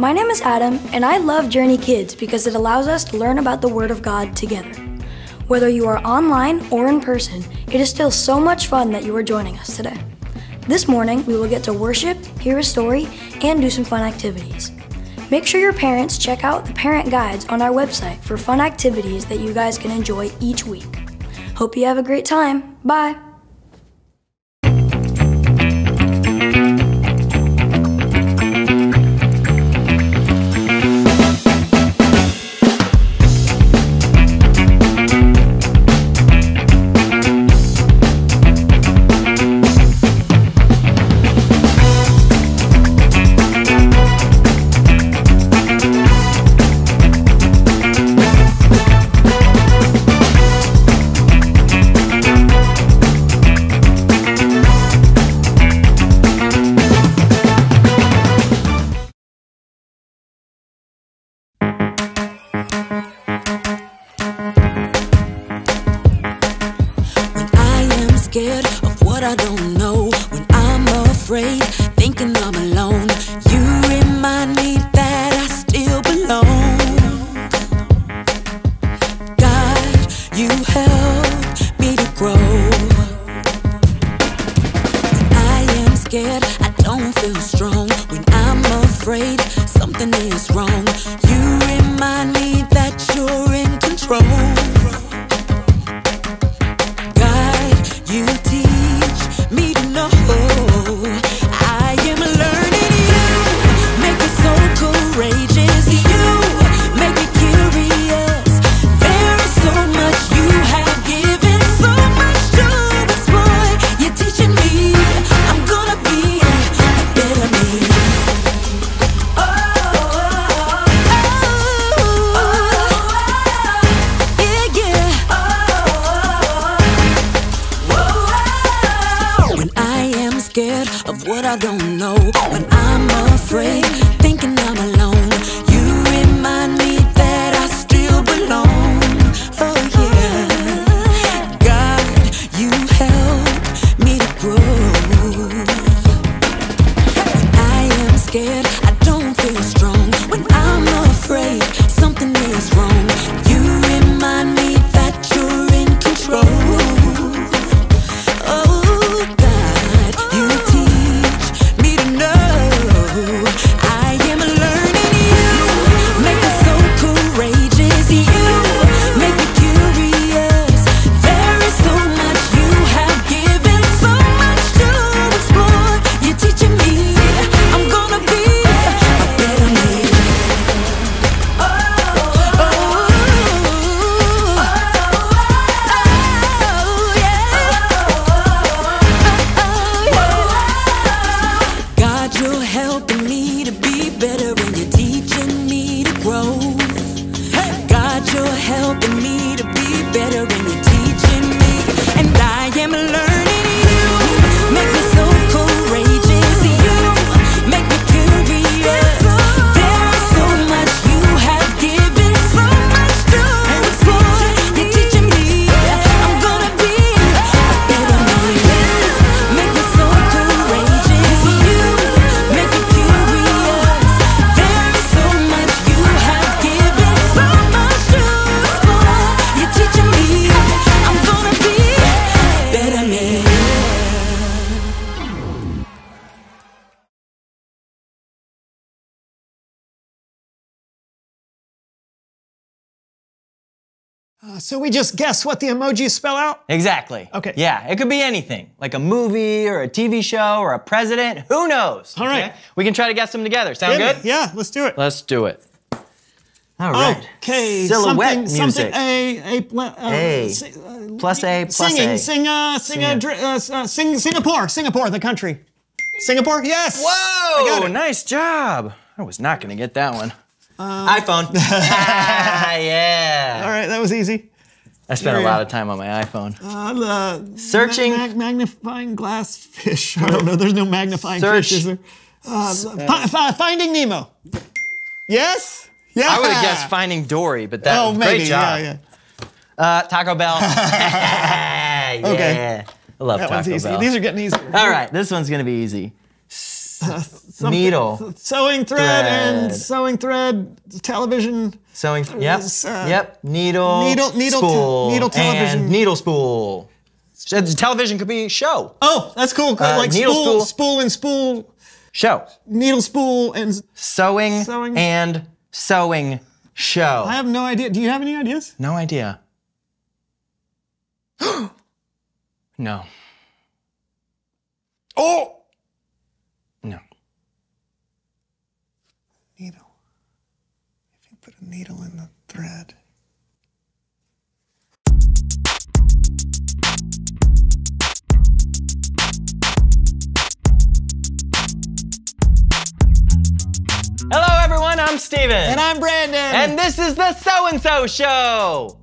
My name is Adam, and I love Journey Kids because it allows us to learn about the Word of God together. Whether you are online or in person, it is still so much fun that you are joining us today. This morning, we will get to worship, hear a story, and do some fun activities. Make sure your parents check out the parent guides on our website for fun activities that you guys can enjoy each week. Hope you have a great time. Bye. Help me to grow. I am scared, I don't feel strong. When I'm afraid, something is wrong. Uh, so we just guess what the emojis spell out? Exactly. Okay. Yeah, it could be anything, like a movie or a TV show or a president. Who knows? All right. Okay? We can try to guess them together. Sound Yeah, good? Yeah, let's do it. Let's do it. All right. Okay, Silhouette something, music. something, a, a, uh, A. si- uh, Plus A, plus singing, A. sing, uh, sing, Sing a, uh, uh, sing, Singapore, Singapore, the country. Singapore, yes. I got Whoa! it. Nice job. I was not gonna get that one. Um, iPhone. Ah, yeah. That was easy. I spent a lot of time on my iPhone. Uh, the Searching. mag- magnifying glass fish. I don't know. There's no magnifying Search. fish, is there? Uh, fi- finding Nemo. Yes. Yeah. I would have guessed Finding Dory, but that Oh, maybe. great job. Yeah, yeah. Uh, Taco Bell. yeah. Okay. I love That Taco. Bell. These are getting easier. All right, this one's gonna be easy. something- needle, Sewing thread, and sewing thread, television. sewing. Yep, uh, yep. Needle, needle- needle te- spool, needle television. and needle spool. Television could be show, Oh, that's cool. Uh, like needle spool, spool. spool and spool, show, needle spool, and sewing, Sewing. and sewing show. I have no idea. Do you have any ideas? No idea. no. Oh! No. Needle. If you put a needle in the thread. Hello, everyone. I'm Steven. And I'm Brandon. And this is the So and So Show.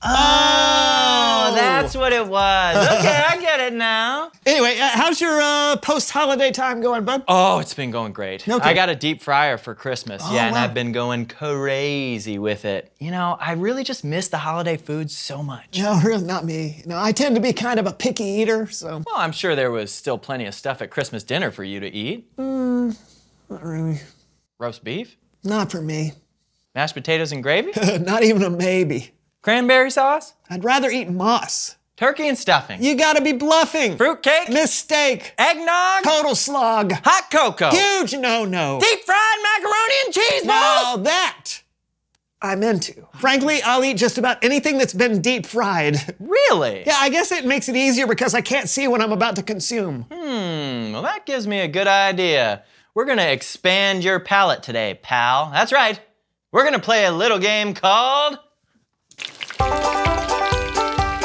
Oh, that's what it was. Okay, I get it now. anyway, uh, how's your uh, post-holiday time going, bud? Oh, it's been going great. Okay. I got a deep fryer for Christmas. yeah, and. I've been going crazy with it. You know, I really just miss the holiday food so much. No, really, not me. No, I tend to be kind of a picky eater, so Well, I'm sure there was still plenty of stuff at Christmas dinner for you to eat. Mm, not really. Roast beef, Not for me. mashed potatoes and gravy, not even a maybe. Cranberry sauce, I'd rather eat moss. turkey and stuffing, You gotta be bluffing. fruitcake, Mistake. eggnog, Total slog. hot cocoa, Huge no-no. deep fried macaroni and cheese Now balls. that I'm into. Frankly, I'll eat just about anything that's been deep fried. Really? Yeah, I guess it makes it easier because I can't see what I'm about to consume. Hmm, well, that gives me a good idea. We're gonna expand your palate today, pal. That's right. We're gonna play a little game called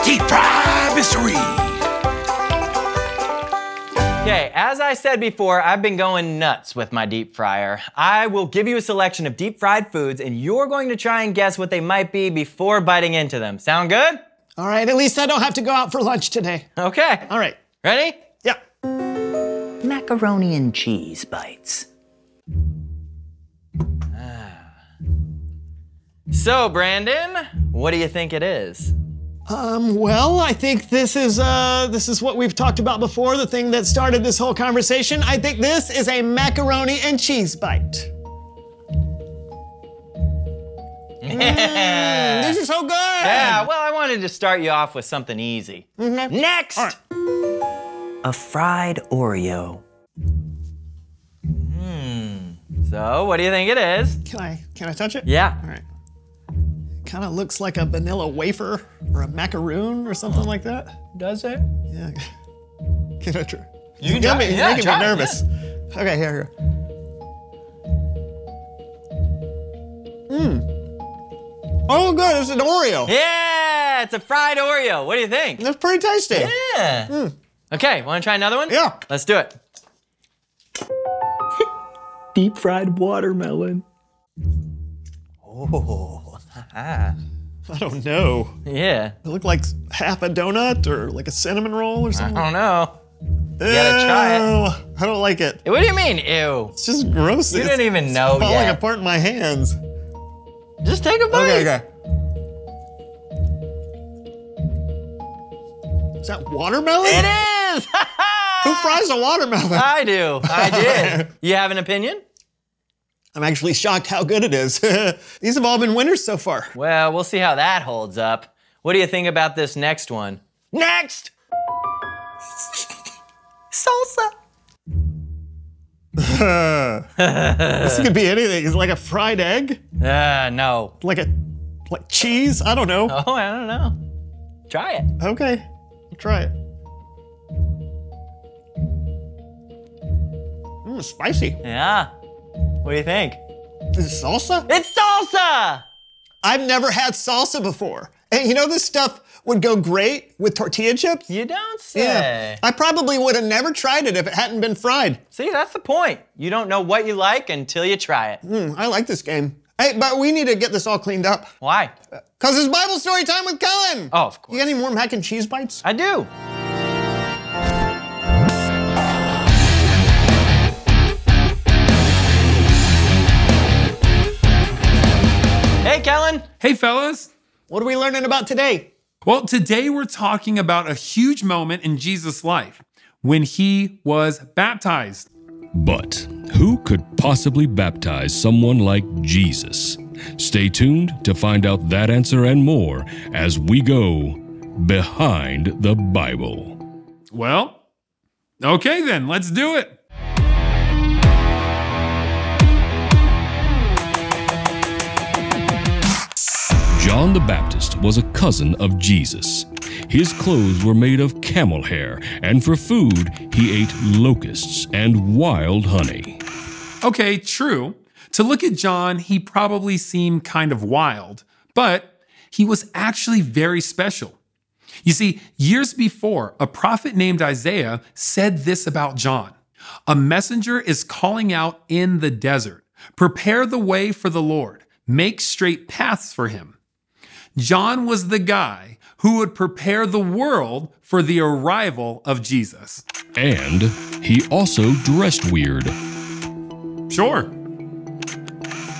Deep Fry Mystery. Okay, as I said before, I've been going nuts with my deep fryer. I will give you a selection of deep fried foods, and you're going to try and guess what they might be before biting into them. Sound good? All right, at least I don't have to go out for lunch today. Okay. All right. Ready? Yeah. Macaroni and cheese bites. Ah. So, Brandon, what do you think it is? Um, well, I think this is uh this is what we've talked about before, the thing that started this whole conversation. I think this is a macaroni and cheese bite. This is so good. Yeah, well, I wanted to start you off with something easy. Mm -hmm. Next! All right. A fried Oreo. Hmm. So, what do you think it is? Can I can I touch it? Yeah. All right. Kind of looks like a vanilla wafer or a macaroon or something like that. Does it? Yeah. Can I try? You can got try- me, yeah, making me it, nervous. Okay, here, here. Mmm. Oh, good. It's an Oreo. Yeah, it's a fried Oreo. What do you think? That's pretty tasty. Yeah. Mmm. Okay, want to try another one? Yeah. Let's do it. Deep fried watermelon. Oh, Ah. I don't know. yeah. It looked like half a donut or like a cinnamon roll or something. I don't know. gotta try it. I don't like it. What do you mean, ew? It's just gross. You It's didn't even know falling yet. apart in my hands. Just take a bite. Okay, okay. Is that watermelon? It is! Who fries a watermelon? I do. I did. You have an opinion? I'm actually shocked how good it is. These have all been winners so far. Well, we'll see how that holds up. What do you think about this next one? Next! Salsa. This could be anything. It's like a fried egg, Uh, no. like a like cheese. I don't know. Oh, I don't know. Try it. Okay, I'll try it. Mmm, spicy. Yeah. What do you think? Is it salsa? It's salsa! I've never had salsa before. And you know this stuff would go great with tortilla chips? You don't say. I probably would have never tried it if it hadn't been fried. See, that's the point. You don't know what you like until you try it. Mm, I like this game. Hey, but we need to get this all cleaned up. Why? Cause it's Bible story time with Kellen. Oh, of course. You got any more mac and cheese bites? I do. Hey, Hey, fellas. What are we learning about today? Well, today we're talking about a huge moment in Jesus' life when he was baptized. But who could possibly baptize someone like Jesus? Stay tuned to find out that answer and more as we go behind the Bible. Well, okay then, let's do it. John the Baptist was a cousin of Jesus. His clothes were made of camel hair, and for food, he ate locusts and wild honey. Okay, true. To look at John, he probably seemed kind of wild, but he was actually very special. You see, years before, a prophet named Isaiah said this about John A messenger is calling out in the desert, prepare the way for the Lord, make straight paths for him. John was the guy who would prepare the world for the arrival of Jesus. And he also dressed weird. Sure.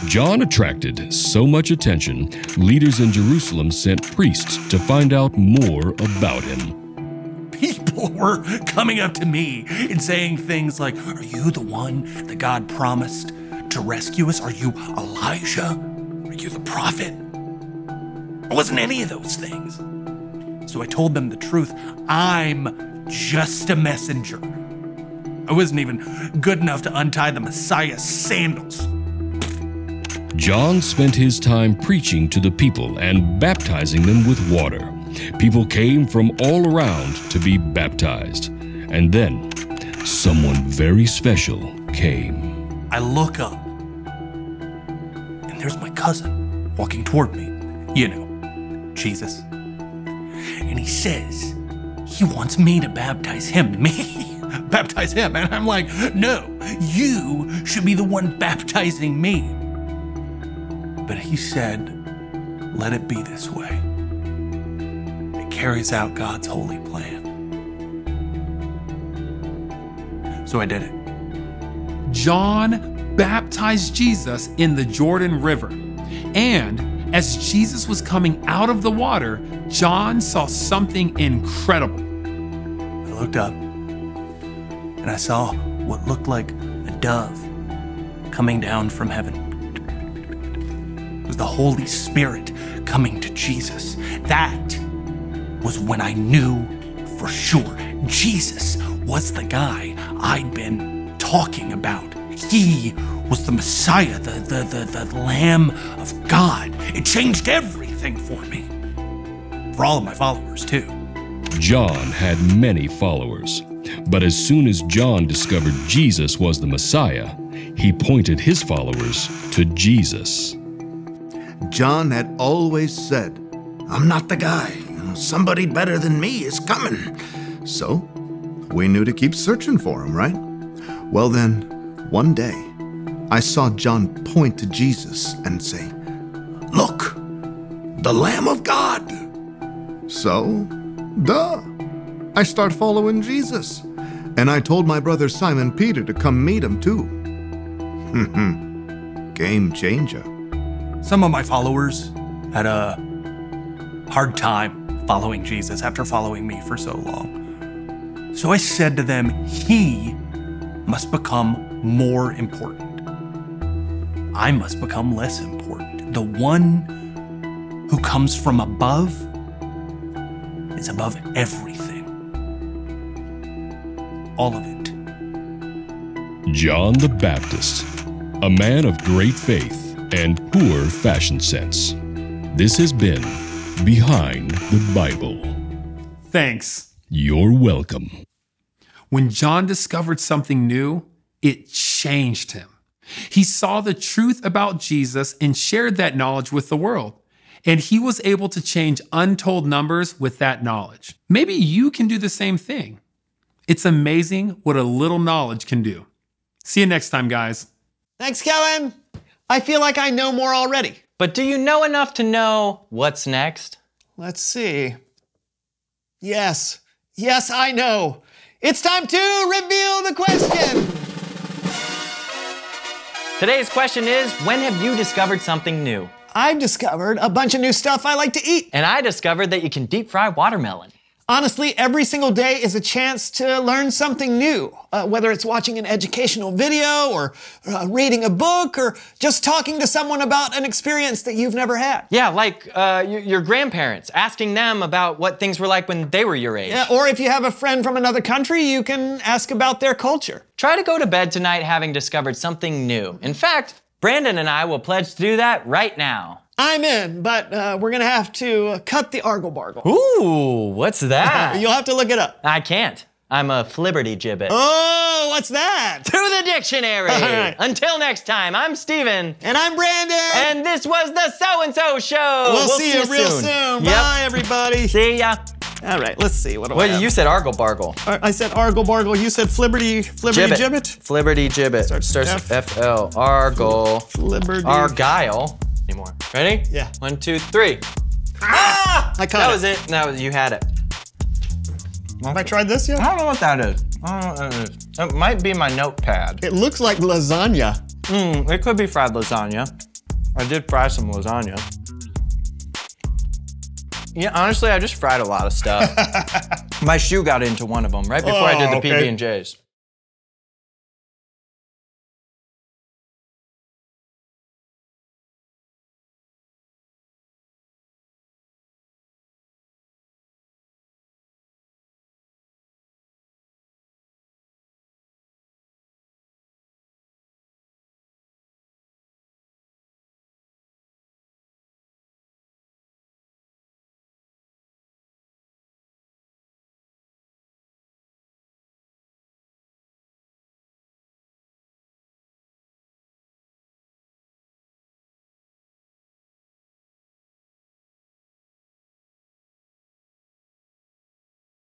John attracted so much attention, leaders in Jerusalem sent priests to find out more about him. People were coming up to me and saying things like, Are you the one that God promised to rescue us? Are you Elijah? Are you the prophet? I wasn't any of those things. So I told them the truth. I'm just a messenger. I wasn't even good enough to untie the Messiah's sandals. John spent his time preaching to the people and baptizing them with water. People came from all around to be baptized. And then someone very special came. I look up, and there's my cousin walking toward me. You know, Jesus. And he says he wants me to baptize him. Me? baptize him. And I'm like, no, you should be the one baptizing me. But he said, let it be this way. It carries out God's holy plan. So I did it. John baptized Jesus in the Jordan River. And as Jesus was coming out of the water, John saw something incredible. I looked up and I saw what looked like a dove coming down from heaven. It was the Holy Spirit coming to Jesus. That was when I knew for sure Jesus was the guy I'd been talking about. He was the Messiah, the, the, the, the Lamb of God. It changed everything for me. For all of my followers, too. John had many followers. But as soon as John discovered Jesus was the Messiah, he pointed his followers to Jesus. John had always said, I'm not the guy. Somebody better than me is coming. So, we knew to keep searching for him, right? Well, then, one day, I saw John point to Jesus and say, Look, the Lamb of God. So, duh, I start following Jesus. And I told my brother Simon Peter to come meet him too. Game changer. Some of my followers had a hard time following Jesus after following me for so long. So I said to them, He must become more important. I must become less important. The one who comes from above is above everything. All of it. John the Baptist, a man of great faith and poor fashion sense. This has been Behind the Bible. Thanks. You're welcome. When John discovered something new, it changed him. He saw the truth about Jesus and shared that knowledge with the world. And he was able to change untold numbers with that knowledge. Maybe you can do the same thing. It's amazing what a little knowledge can do. See you next time, guys. Thanks, Kellen. I feel like I know more already. But do you know enough to know what's next? Let's see. Yes, yes, I know. It's time to reveal the question. Today's question is When have you discovered something new? I've discovered a bunch of new stuff I like to eat. And I discovered that you can deep fry watermelon. Honestly, every single day is a chance to learn something new, uh, whether it's watching an educational video or uh, reading a book or just talking to someone about an experience that you've never had. Yeah, like uh, your, your grandparents, asking them about what things were like when they were your age. Yeah, or if you have a friend from another country, you can ask about their culture. Try to go to bed tonight having discovered something new. In fact, Brandon and I will pledge to do that right now. I'm in, but uh, we're gonna have to cut the argle bargle. Ooh, what's that? You'll have to look it up. I can't. I'm a flibberty gibbet. Oh, what's that? To the dictionary. All right. Until next time, I'm Steven. And I'm Brandon. And this was the So and So Show. we'll, see, you real soon. Yep. Bye, everybody. See ya. All right, let's see. What do I have? you said argle bargle. Uh, I said argle bargle. You said flibberty flibberty Gibbet. gibbet. Flibberty gibbet. Starts Starts F L. Argle. Flibberty. Argyle. Any more? Ready? Yeah. One, two, three. Ah! I caught That it. was it. That was you had it. Have I tried this yet? I don't know what that is. I don't know what that is. It might be my notepad. It looks like lasagna. Mm, it could be fried lasagna. I did fry some lasagna. Yeah, honestly, I just fried a lot of stuff. my shoe got into one of them right before I did Oh, the okay. PB and J's.